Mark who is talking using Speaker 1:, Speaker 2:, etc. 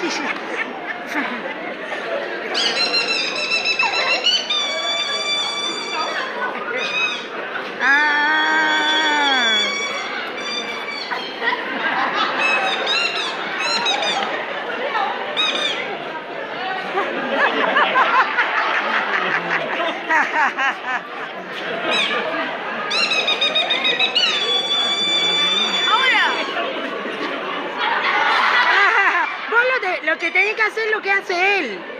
Speaker 1: 谢谢是是。啊。哈哈哈哈哈 pero tenés que hacer lo que hace él.